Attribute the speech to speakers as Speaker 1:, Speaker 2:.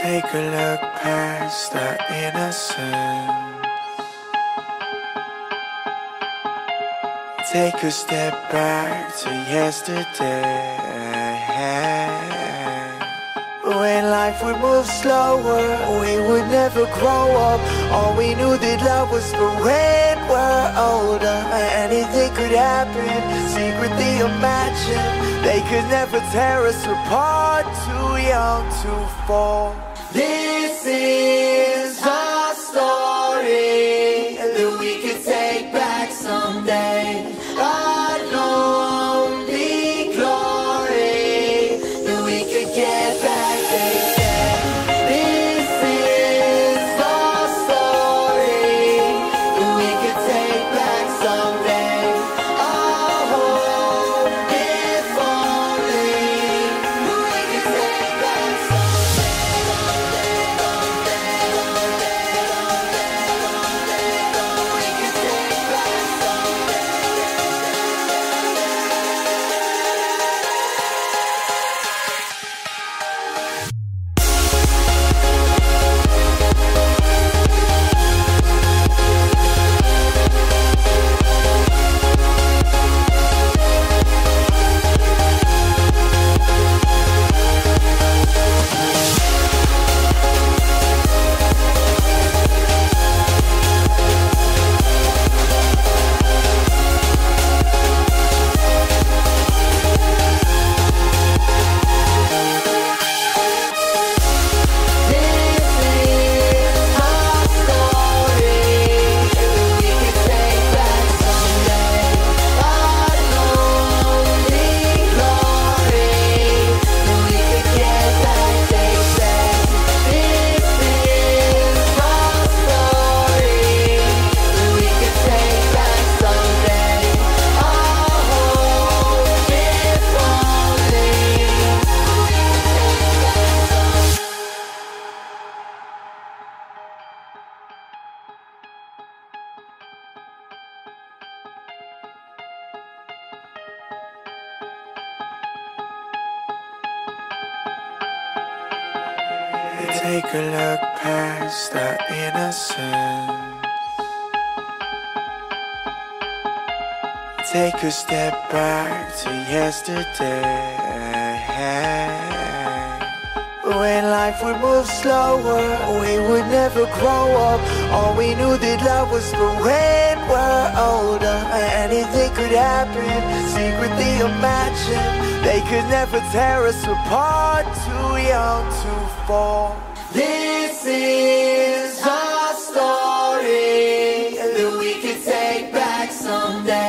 Speaker 1: Take a look past our innocence. Take a step back to yesterday. Life would move slower, we would never grow up. All we knew that love was for when we're older. Anything could happen, secretly imagine. They could never tear us apart, too young to fall. This is Take a look past our innocence. Take a step back to yesterday life would move slower. We would never grow up. All we knew that love was for when we're older. Anything could happen Secretly imagine. They could never tear us apart. Too young to fall. This is our story That we could take back someday.